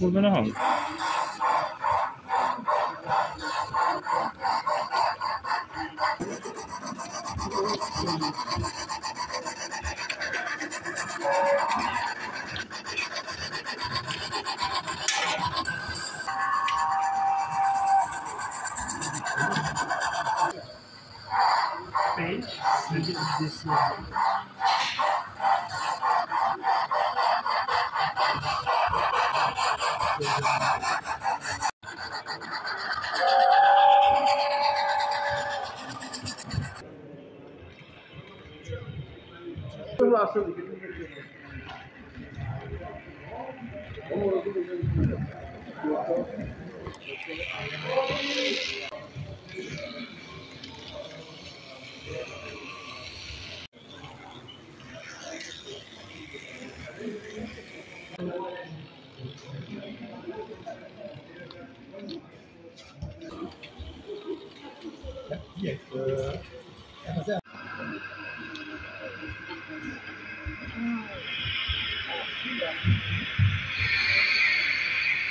Moving on. Page, 116.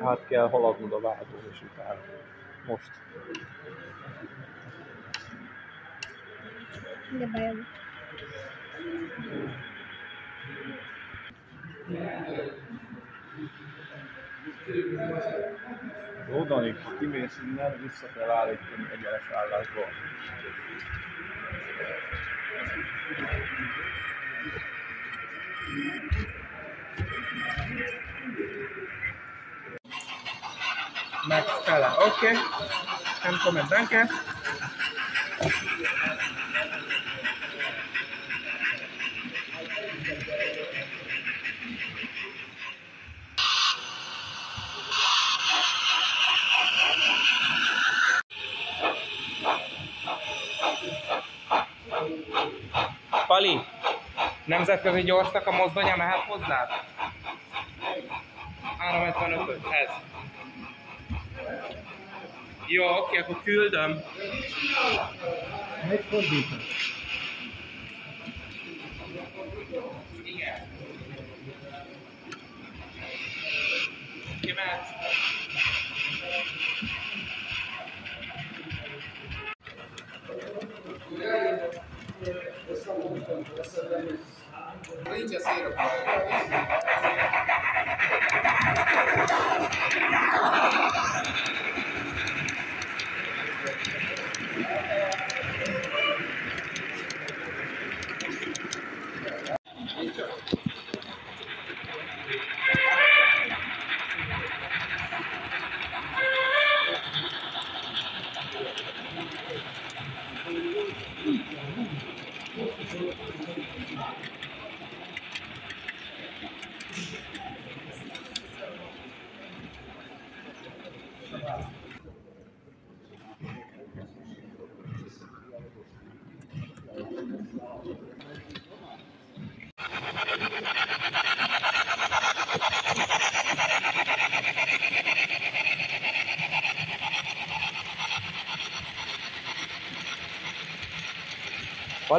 Át kell haladnod a vádon, és utána. Most. De bejön. Odanig, ha kimész innen, vissza kell állítani egyenes állásba. Max Scala. Kein Comment, danke. Pali, nemzetközi gyorsnak a mozdonya mehet hozzád? 355 ez. Jó, oké, akkor küldöm. Megfordítva. Igen. Kimehetsz.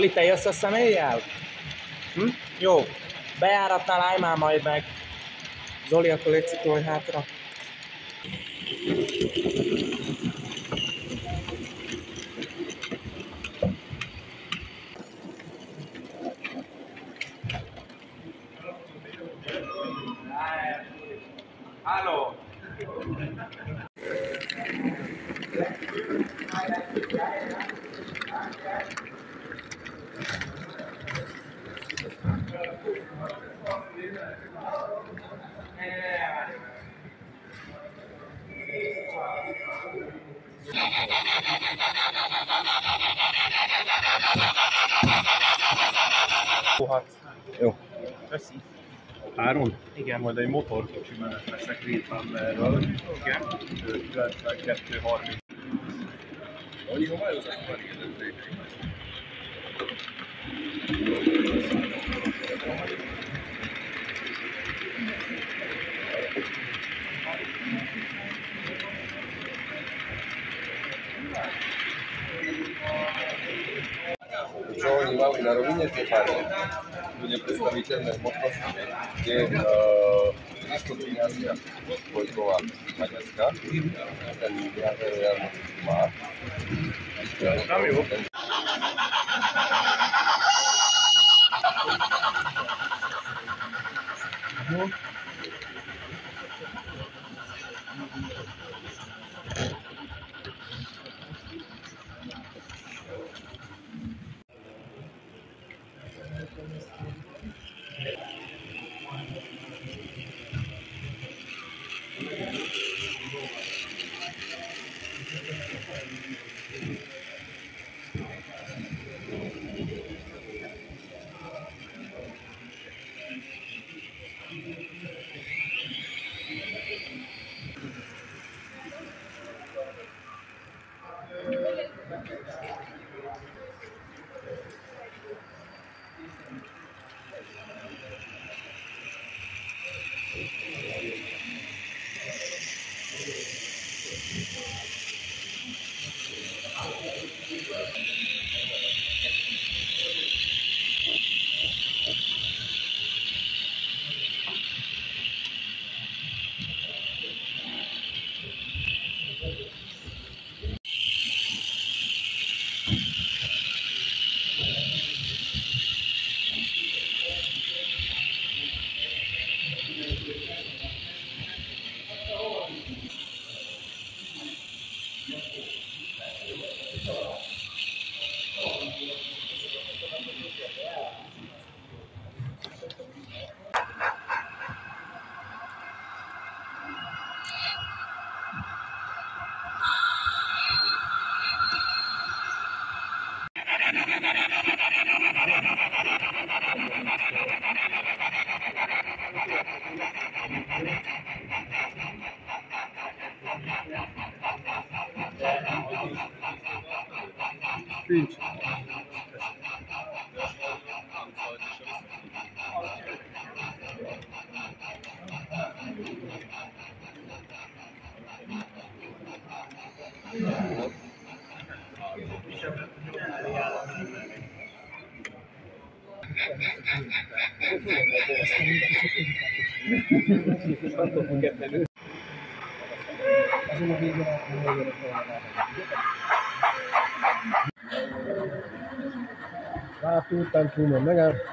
Pali, te jössz a személlyel? Hm? Jó. Bejáratnál állj már majd meg. Zoli, akkor légy hátra. Három? Igen. Majd egy motorkocsi menet leszek Rétvámmerről. Igen. 92-30. Čo oni mali na rovine tie páne, tu nepredstaviteľné mocnosti, kde uh, 313 dvojková maďarská, ten Jager Jarmovský má. Thank mhm. you. Thank you. 你们那个。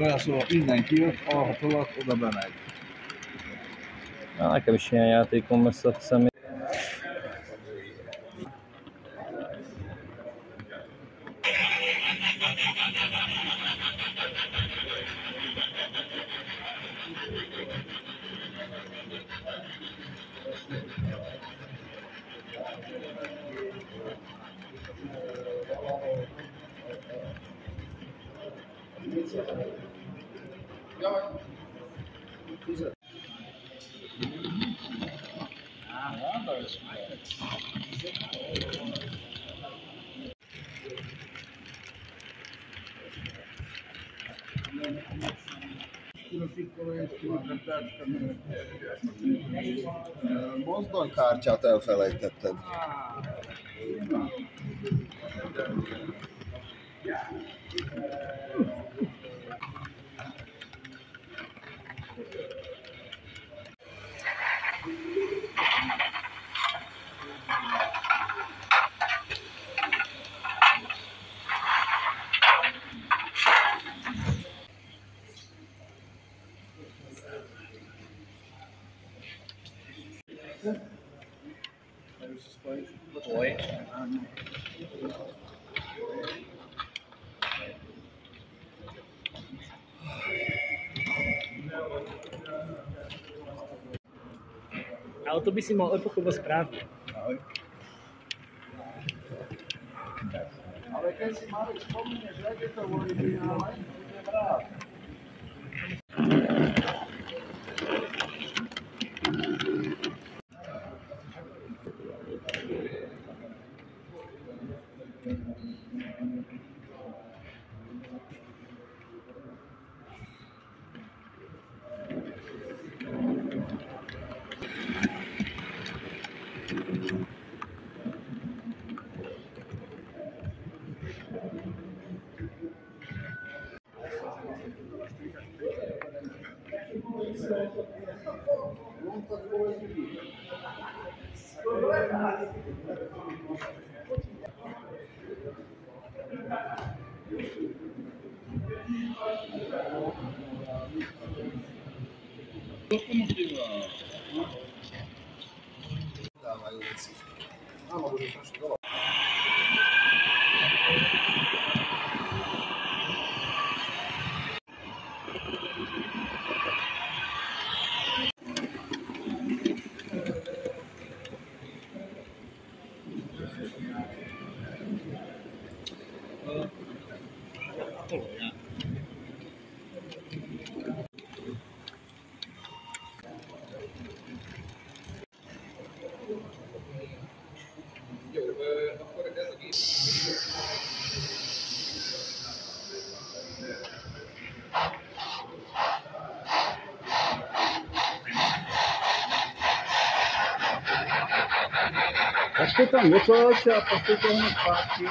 Beleszól mindenki jött, alhatolak, oda bemegy. Na, nekem is ilyen játékom lesz a személy. Mozdonykártyát elfelejtetted. Ale to by si mal epochovo správne. Ale keď si Marek spomíne, že je to originálne, budem rád. Ascolta, вот вообще поступил на партию.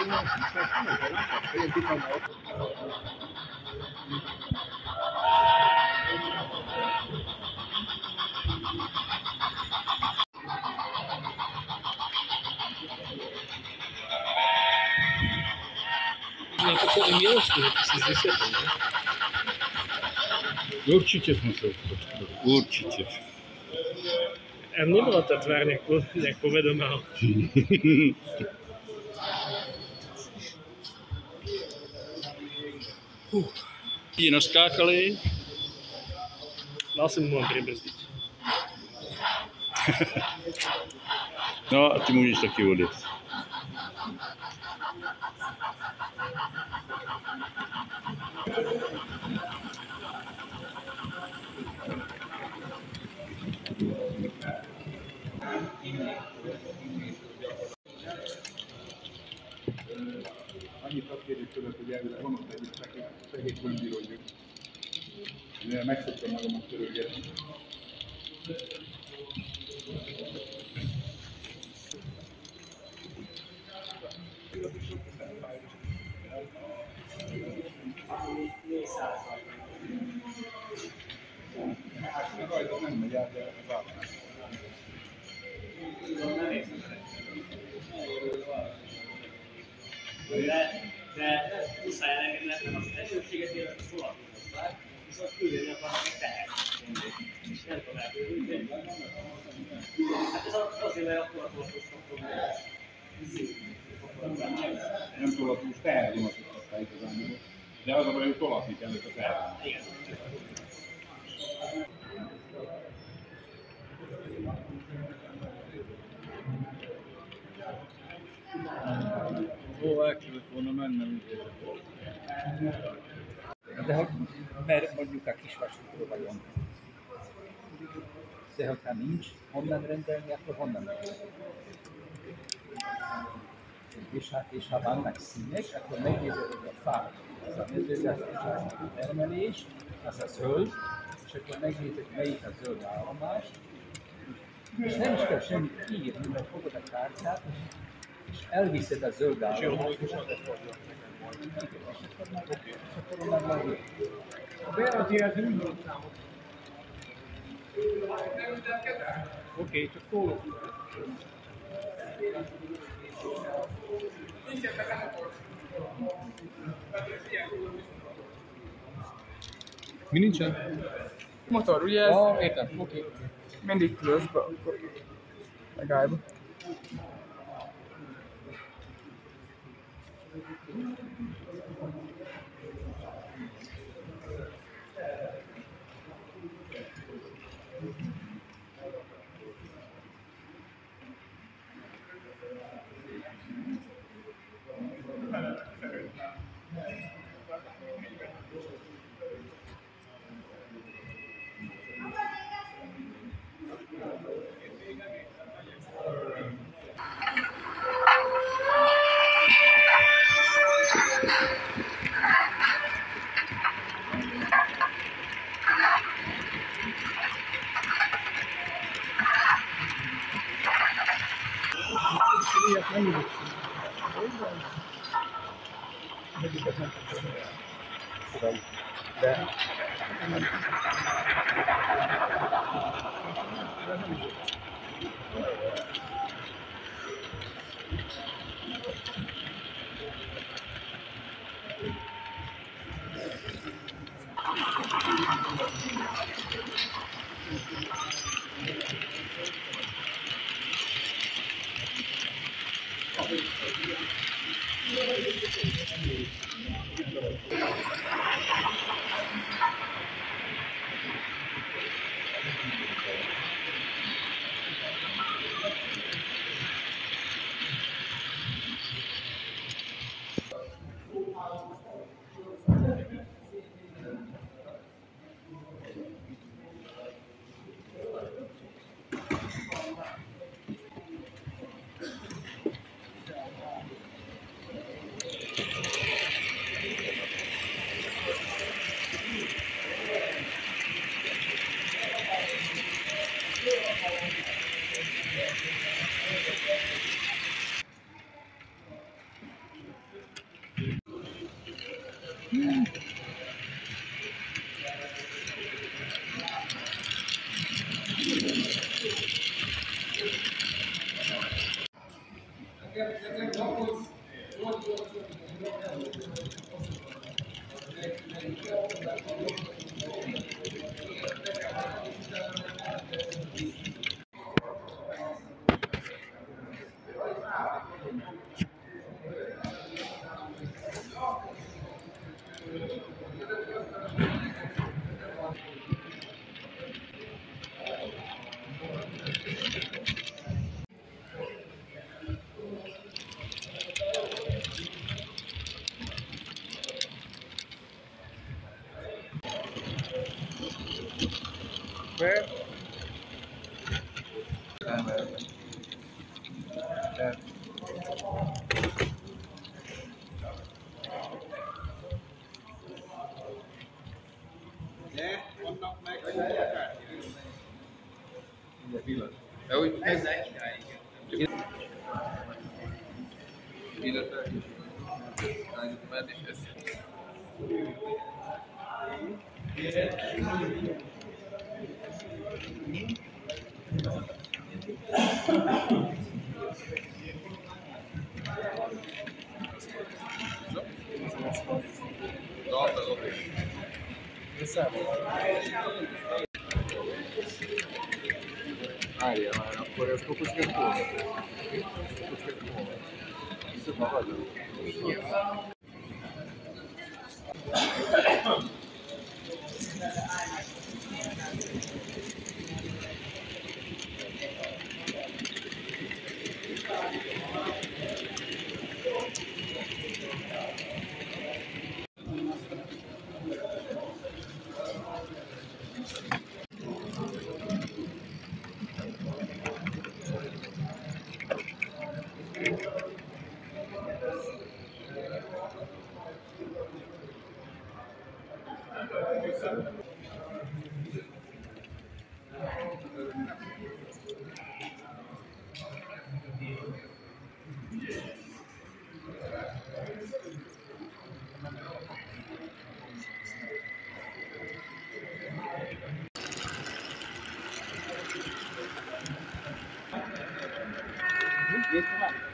Никакого милости это 60 да? Вивчите смысл. Вивчите. A nebola tá tvár nejak, po- nejak povedomá. Ti naskákali, Mal som mu len pribrzdiť. no a ty můžeš taky odjet. Muszáj elengedni az erősséget, illetve szólalkozott már, viszont küldeni akarnak egy tehet. És nem tudom elkülöníteni. Hát ez az- azért, mert akkor a fotósokról Nem tolatós tehervonatosították igazán. De az a baj, hogy tolatni kell ők a teher. Igen. Ó, el kellett volna mennem. De hogy, mert kisvasútról vagyunk. De hogyha nincs honnan rendelni, akkor honnan rendelni? És, ha, és ha vannak színek, akkor megnézed, hogy a fák, az a mezőgazdasági termelés, az a zöld, és akkor megnézed, melyik a zöld állomás, és nem is kell semmit kiírni, mert fogod a kártyát, és, és elviszed a zöld állomást, és akkor már- Oké, csak szólok. Mi nincsen? Motor, ugye ez? Ah, értem, oké. Mindig pluszba, akkor megállba. Ilyet Thank you. he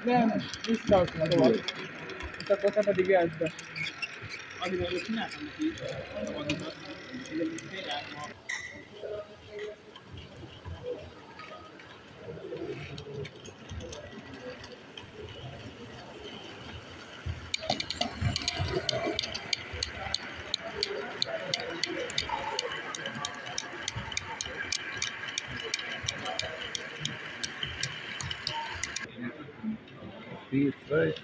Nem, visszaakad tovább. És akkor te pedig jössz be. Addig hogy csináltam neki addikat, de például ma beats, right?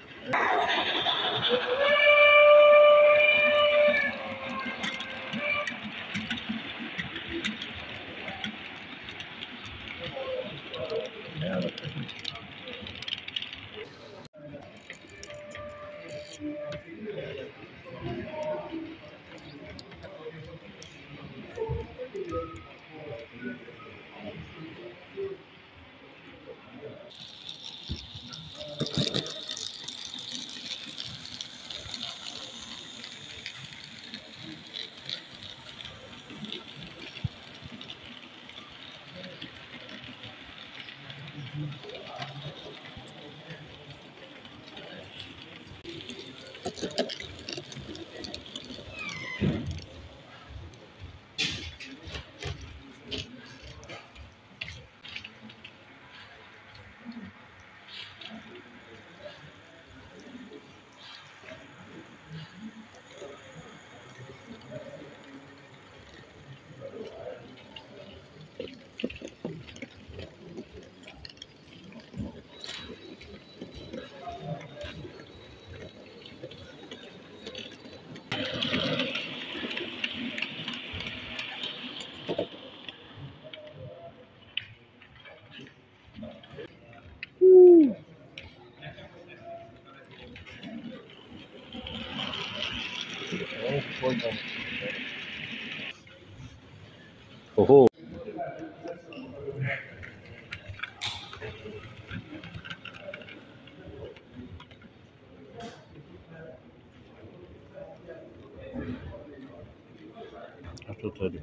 저리.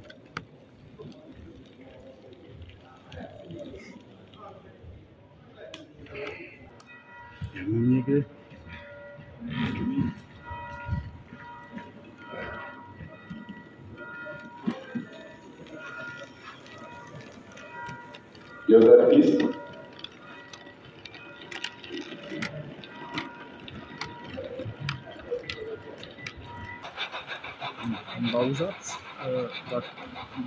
이게 여덟 피스 Bausatz. that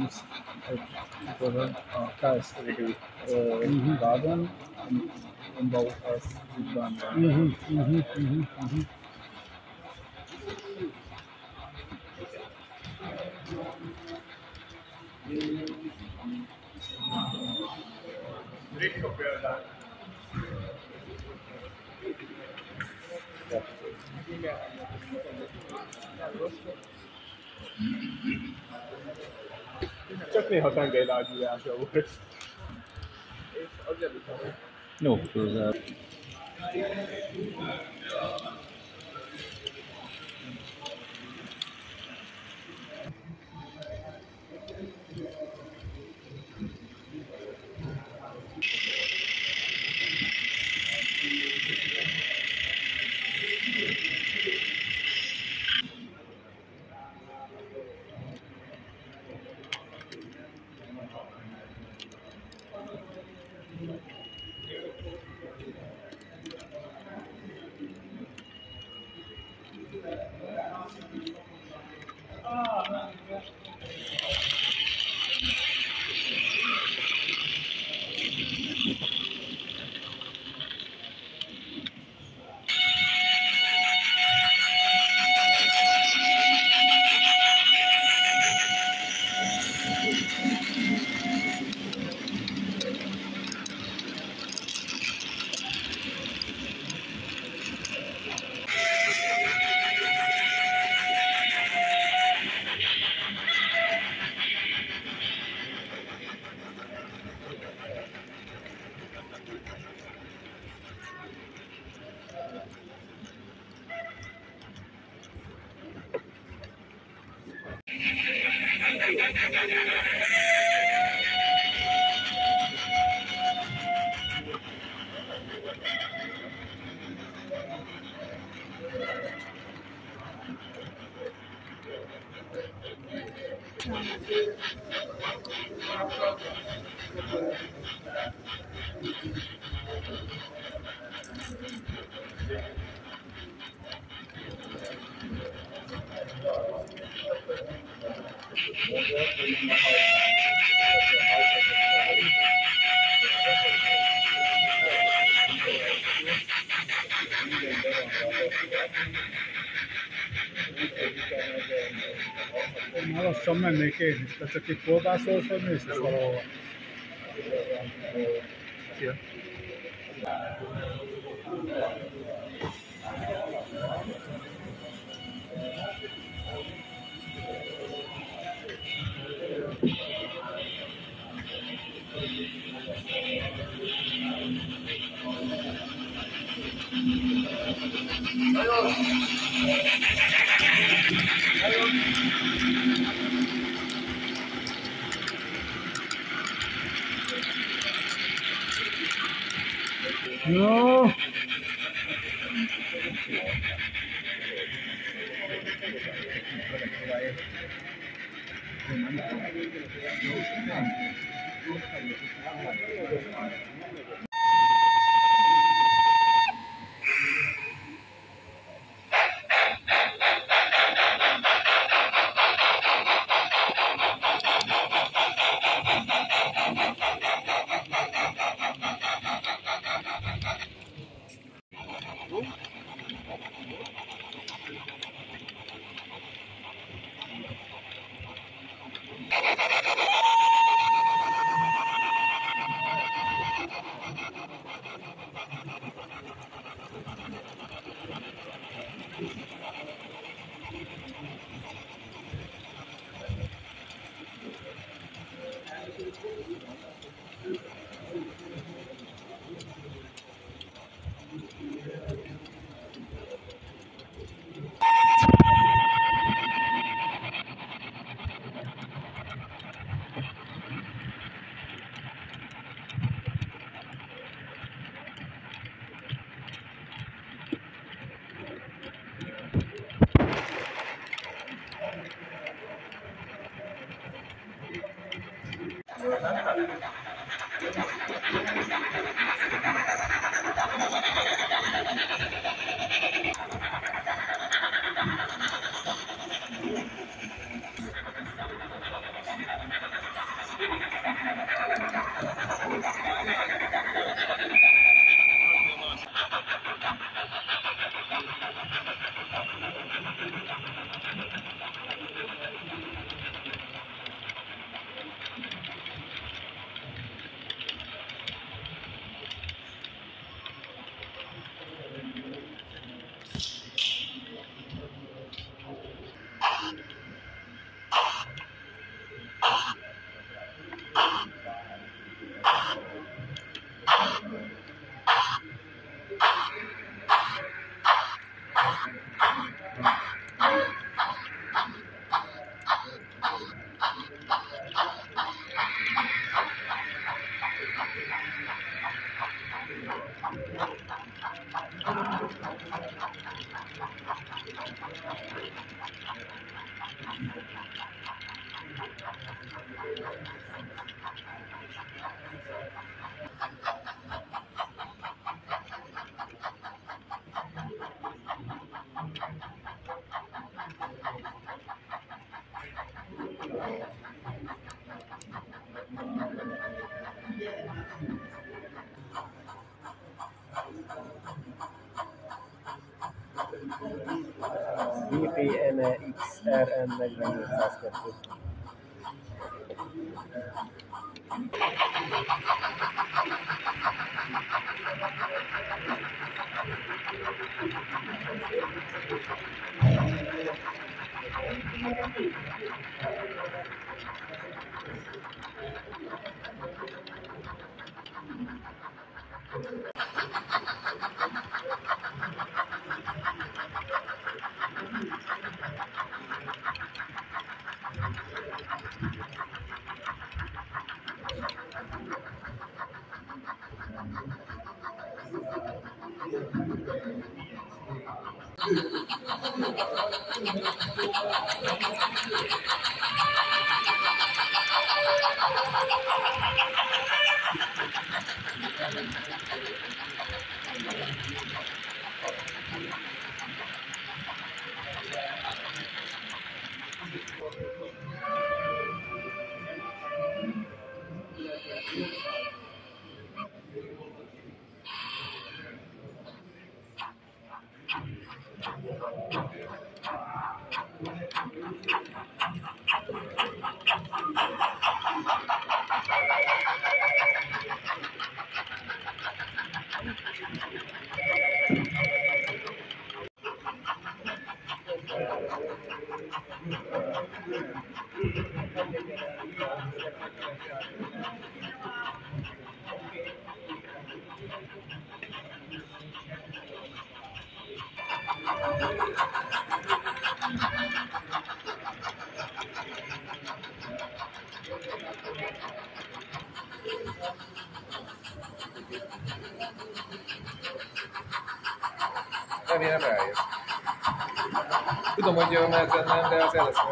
is it was a uh, cast uh, mm-hmm. garden and involved us with one mm-hmm. mm-hmm. mm-hmm. Definitely how can get out you afterwards. No, because. Uh... menekeinis, kad čia kaip voda sausa, nes jis savo air and magnetic basket too. Remélem rájött. Tudom, hogy jön nehezen nem, de az eleszem.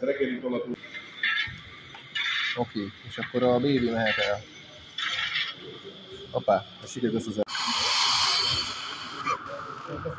Reggeli tolatú. Oké, és akkor a bébi mehet el. Hoppá, ez sikerült az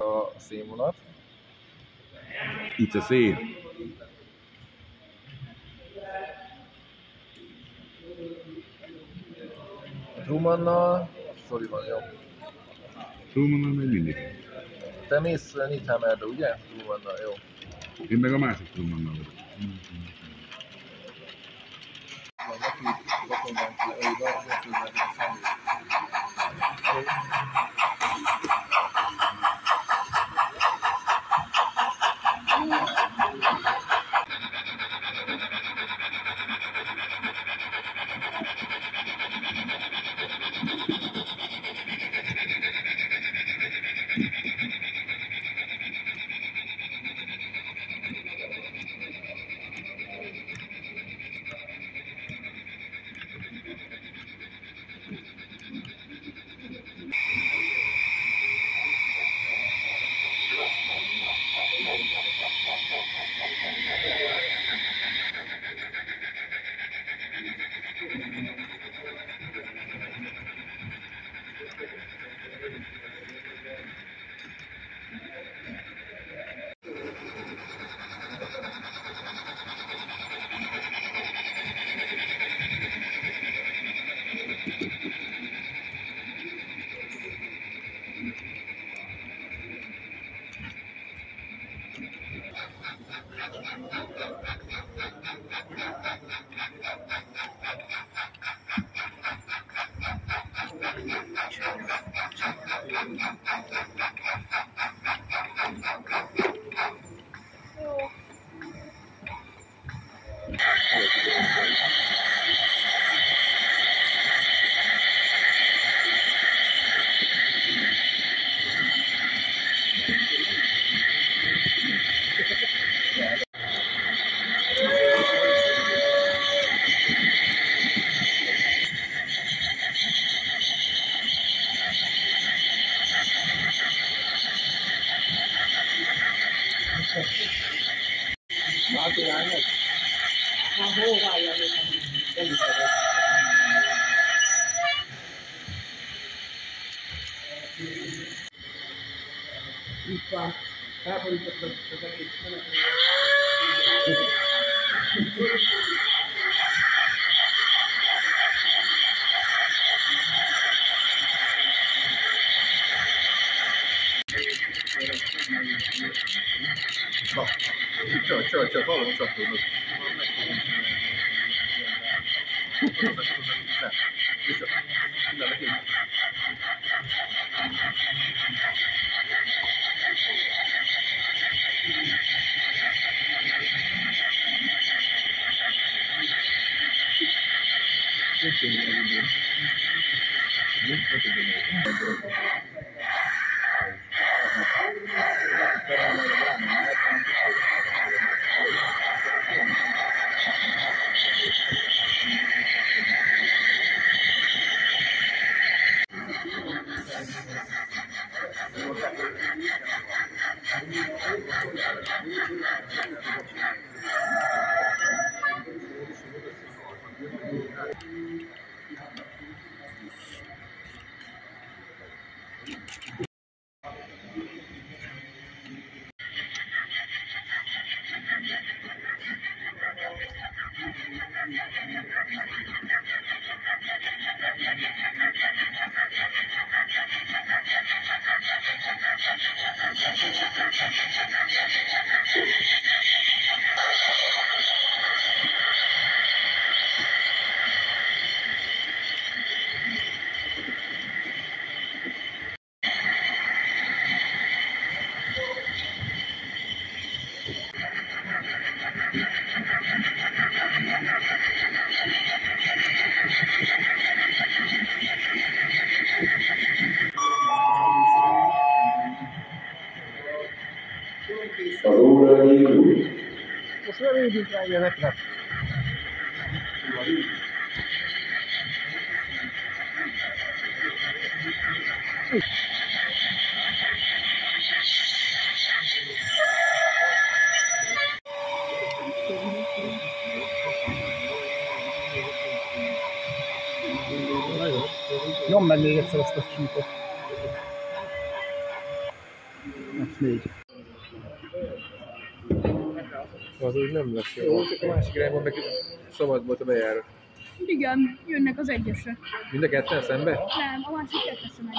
a színvonat. Itt a szél. Trumannal, Zolival, jó. Truman még mindig. Te mész Nithammerbe, ugye? Trumannal, jó. Én meg a másik Trumannal vagyok. Van Thank you. Másik irányban meg szabad volt a bejárat. Igen, jönnek az egyesre. Mind a ketten szembe? Nem, a másik kettesre megy.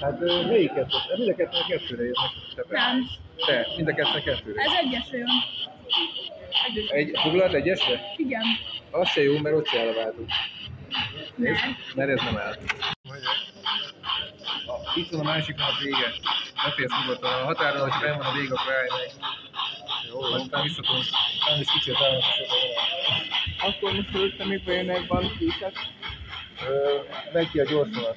Hát ö, melyiket? Hát mind a ketten kettőre jönnek. Te, Nem, te, mind a ketten kettőre. ez egyesre jön. Egy, foglalt egyesre? Igen. Az se jó, mert ott se elváltunk. Nem. Mert ez nem áll. Itt van a másiknak a vége. Ne félsz nyugodtan. A határon, hogyha benn van a vége, akkor állj meg. Visszatudunk. Aztán is kicsit. Akkor most fölöttem még bejönnek bankítek. Megy ki a gyorsolat.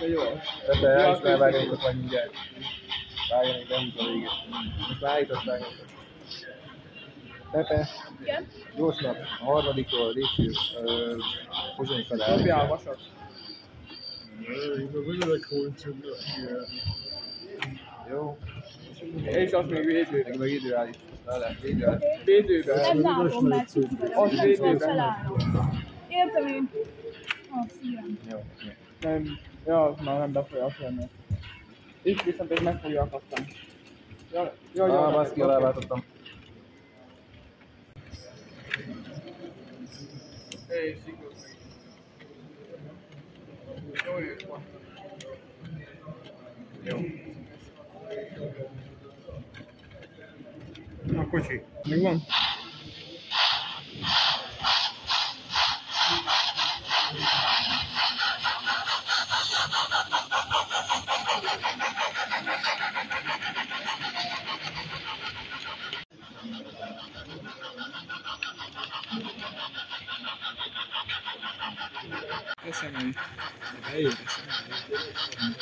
De jó. Ebbe el is elvárjunk ott majd mindjárt. Várjon, hogy behúz a véget. Most már állították. Pepe, Igen. gyorsnak, a harmadikról, légy Pozsony felé. Dobjál vasat. Jó. Egy az még védő. Meg. Védőben. Védőben. Nem látom, mert Azt védőben. Értem én. Azt ilyen. Jó. Nem, ja, már nem befolyásolni. Itt viszont egy megfogja fogja akasztani. Jaj, jaj, jaj. Ah, baszki, aláváltottam. Hey, Jó. Jó. 꽃이 이건 essa não. É daí, essa não.